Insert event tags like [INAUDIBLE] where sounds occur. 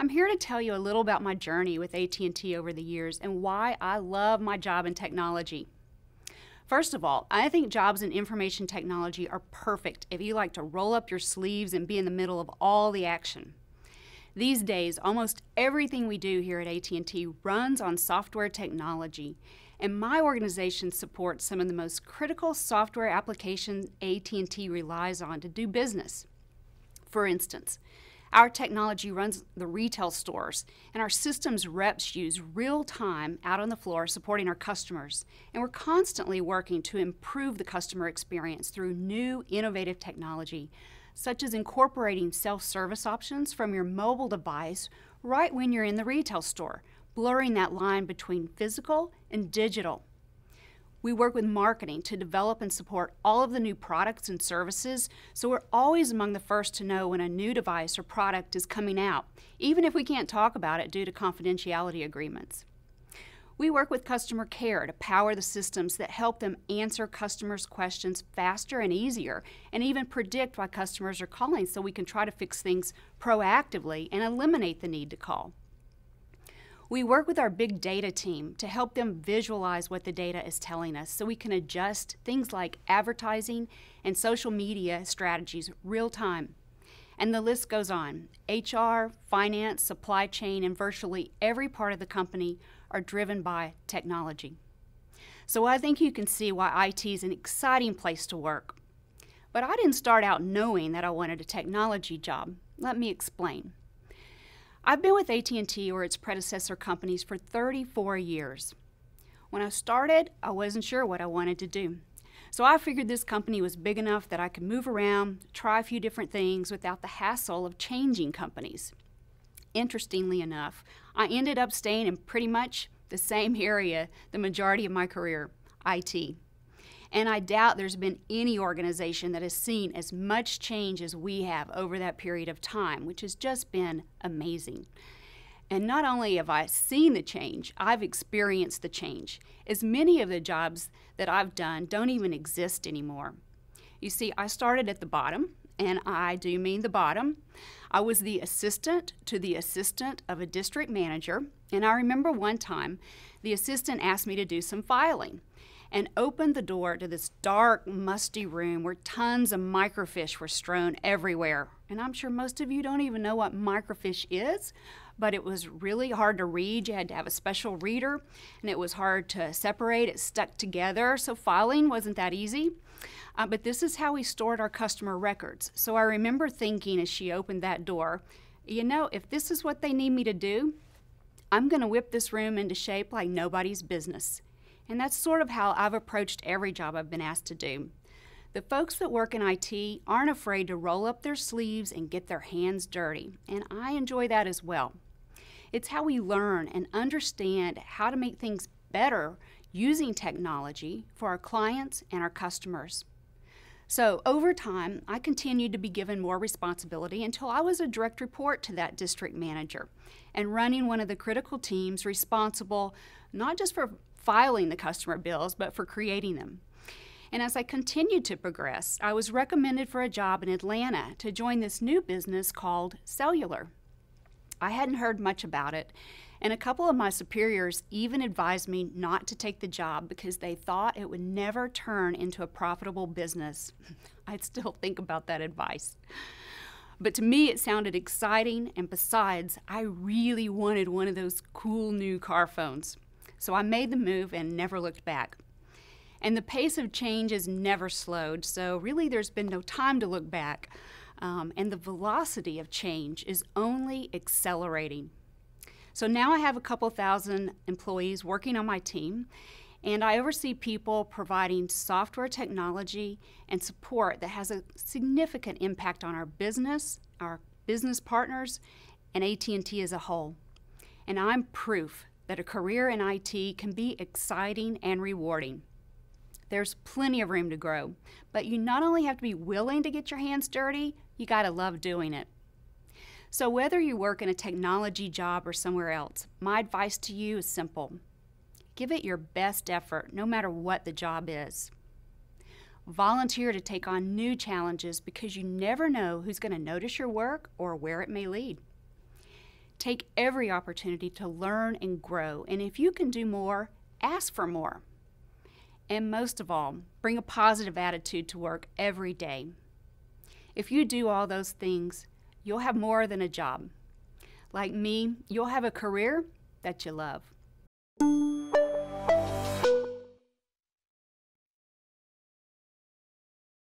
I'm here to tell you a little about my journey with AT&T over the years and why I love my job in technology. First of all, I think jobs in information technology are perfect if you like to roll up your sleeves and be in the middle of all the action. These days, almost everything we do here at AT&T runs on software technology, and my organization supports some of the most critical software applications AT&T relies on to do business. For instance, our technology runs the retail stores, and our systems reps use real time out on the floor supporting our customers. And we're constantly working to improve the customer experience through new innovative technology, such as incorporating self service options from your mobile device right when you're in the retail store, blurring that line between physical and digital. We work with marketing to develop and support all of the new products and services, so we're always among the first to know when a new device or product is coming out, even if we can't talk about it due to confidentiality agreements. We work with customer care to power the systems that help them answer customers' questions faster and easier, and even predict why customers are calling so we can try to fix things proactively and eliminate the need to call. We work with our big data team to help them visualize what the data is telling us so we can adjust things like advertising and social media strategies real time. And the list goes on. HR, finance, supply chain, and virtually every part of the company are driven by technology. So I think you can see why IT is an exciting place to work. But I didn't start out knowing that I wanted a technology job. Let me explain. I've been with AT&T or its predecessor companies for 34 years. When I started, I wasn't sure what I wanted to do. So I figured this company was big enough that I could move around, try a few different things without the hassle of changing companies. Interestingly enough, I ended up staying in pretty much the same [LAUGHS] area the majority of my career, IT. And I doubt there's been any organization that has seen as much change as we have over that period of time, which has just been amazing. And not only have I seen the change, I've experienced the change, as many of the jobs that I've done don't even exist anymore. You see, I started at the bottom, and I do mean the bottom. I was the assistant to the assistant of a district manager, and I remember one time the assistant asked me to do some filing and opened the door to this dark, musty room where tons of microfiche were strewn everywhere. And I'm sure most of you don't even know what microfiche is, but it was really hard to read. You had to have a special reader, and it was hard to separate. It stuck together, so filing wasn't that easy. Uh, but this is how we stored our customer records. So I remember thinking as she opened that door, you know, if this is what they need me to do, I'm going to whip this room into shape like nobody's business. And that's sort of how I've approached every job I've been asked to do. The folks that work in IT aren't afraid to roll up their sleeves and get their hands dirty, and I enjoy that as well. It's how we learn and understand how to make things better using technology for our clients and our customers. So, over time, I continued to be given more responsibility until I was a direct report to that district manager and running one of the critical teams responsible not just for filing the customer bills, but for creating them. And as I continued to progress, I was recommended for a job in Atlanta to join this new business called Cellular. I hadn't heard much about it, and a couple of my superiors even advised me not to take the job because they thought it would never turn into a profitable business. [LAUGHS] I'd still think about that advice. But to me, it sounded exciting, and besides, I really wanted one of those cool new car phones. So I made the move and never looked back. And the pace of change has never slowed, so really there's been no time to look back. Um, and the velocity of change is only accelerating. So now I have a couple thousand employees working on my team, and I oversee people providing software technology and support that has a significant impact on our business, our business partners, and AT&T as a whole. And I'm proof that a career in IT can be exciting and rewarding. There's plenty of room to grow, but you not only have to be willing to get your hands dirty, you got to love doing it. So, whether you work in a technology job or somewhere else, my advice to you is simple give it your best effort, no matter what the job is. Volunteer to take on new challenges because you never know who's going to notice your work or where it may lead. Take every opportunity to learn and grow, and if you can do more, ask for more. And most of all, bring a positive attitude to work every day. If you do all those things, you'll have more than a job. Like me, you'll have a career that you love.